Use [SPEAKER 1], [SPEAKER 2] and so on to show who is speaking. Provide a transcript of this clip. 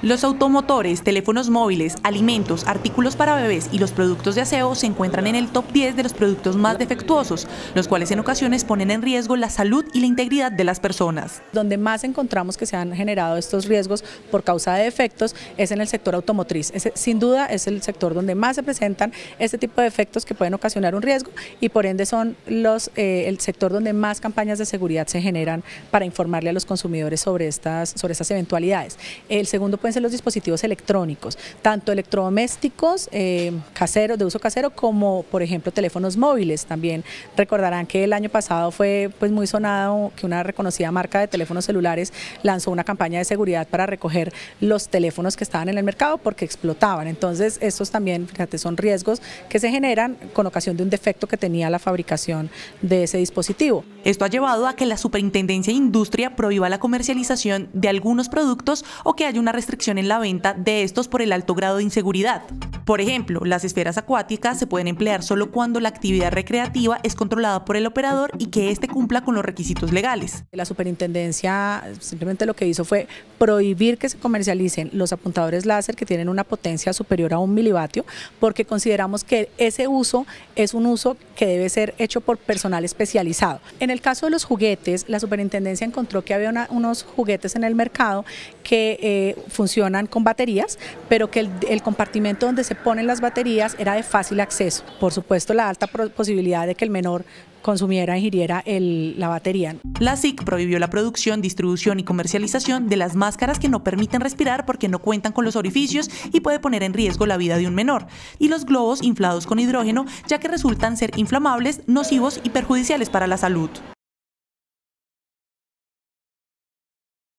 [SPEAKER 1] Los automotores, teléfonos móviles, alimentos, artículos para bebés y los productos de aseo se encuentran en el top 10 de los productos más defectuosos, los cuales en ocasiones ponen en riesgo la salud y la integridad de las personas.
[SPEAKER 2] Donde más encontramos que se han generado estos riesgos por causa de defectos es en el sector automotriz. sin duda es el sector donde más se presentan este tipo de defectos que pueden ocasionar un riesgo y por ende son los, eh, el sector donde más campañas de seguridad se generan para informarle a los consumidores sobre estas, sobre estas eventualidades. El segundo pueden los dispositivos electrónicos, tanto electrodomésticos eh, caseros, de uso casero, como por ejemplo teléfonos móviles. También recordarán que el año pasado fue pues muy sonado que una reconocida marca de teléfonos celulares lanzó una campaña de seguridad para recoger los teléfonos que estaban en el mercado porque explotaban. Entonces estos también, fíjate, son riesgos que se generan con ocasión de un defecto que tenía la fabricación de ese dispositivo.
[SPEAKER 1] Esto ha llevado a que la Superintendencia de Industria prohíba la comercialización de algunos productos o que haya una restricción en la venta de estos por el alto grado de inseguridad. Por ejemplo, las esferas acuáticas se pueden emplear solo cuando la actividad recreativa es controlada por el operador y que éste cumpla con los requisitos legales.
[SPEAKER 2] La superintendencia simplemente lo que hizo fue prohibir que se comercialicen los apuntadores láser que tienen una potencia superior a un milivatio, porque consideramos que ese uso es un uso que debe ser hecho por personal especializado. En el caso de los juguetes, la superintendencia encontró que había unos juguetes en el mercado que eh, funcionan con baterías, pero que el compartimento donde se ponen las baterías era de fácil acceso. Por supuesto, la alta posibilidad de que el menor consumiera, ingiriera la batería.
[SPEAKER 1] La SIC prohibió la producción, distribución y comercialización de las máscaras que no permiten respirar porque no cuentan con los orificios y puede poner en riesgo la vida de un menor, y los globos inflados con hidrógeno ya que resultan ser inflamables, nocivos y perjudiciales para la salud.